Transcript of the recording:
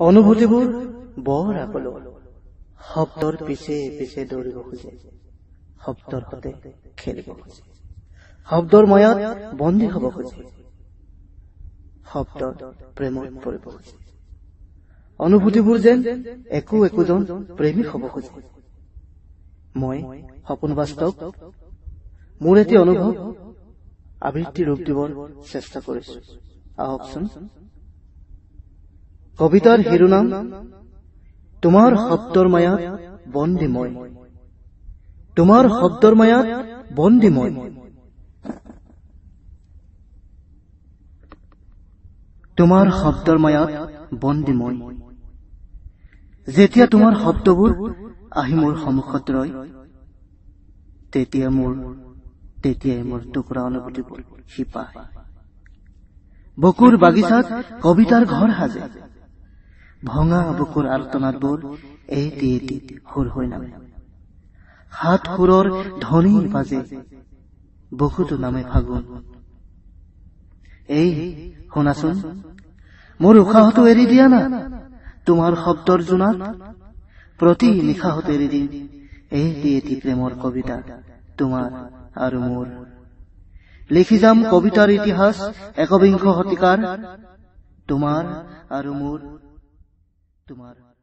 অনুভূতিবোৰ বৰ আকলো শব্দৰ পিছে পিছে দৌৰিব খোজে। শব্দৰ সতে খেলিব খোজে। শব্দৰ ময়াত বন্দী হব খোজে। শব্দত প্ৰেমত পৰিব খোজে। অনুভূতিবোৰ যেন একো একোজন প্ৰেমিক হব খোজে। মই সপোন বাস্তৱ মোৰ এটি অনুভৱ আবৃত্তি ৰূপ দিবৰ চেষ্টা কৰিছো। আহকচোন। কবিতাৰ শিৰোনাম তোমাৰ শব্দৰ মায়াত বন্দী মই। তোমাৰ শব্দৰ মায়াত বন্দী মই। তোমাৰ শব্দৰ মায়াত বন্দী মই। যেতিয়া তোমাৰ শব্দবোৰ আহি মোৰ সন্মুখত ৰয় তেতিয়া মোৰ তেতিয়াই মোৰ টুকুৰা অনুভূতিবোৰ শিপায়। বকুৰ বাগিচাত কবিতাৰ ঘৰ সাজে। ভঙা বুকুৰ আৰ্তনাদবোৰ এটি এটি সুৰ হৈ নামে সাত সুৰৰ ধ্বনি বাজে বুকুতো নামে ফাগুন। এই, শুনাচোন, মোৰ উশাহতো এৰি দিয়া না? তোমাৰ শব্দৰ জোনাত প্ৰতি নিশাহত এৰি দিম। এটি এটি প্ৰেমৰ কবিতা তোমাৰ আৰু মোৰ। লিখি যাম কবিতাৰ ইতিহাস, একবিংশ শতিকাৰ। তোমাৰ আৰু মোৰ। तुम्हारा।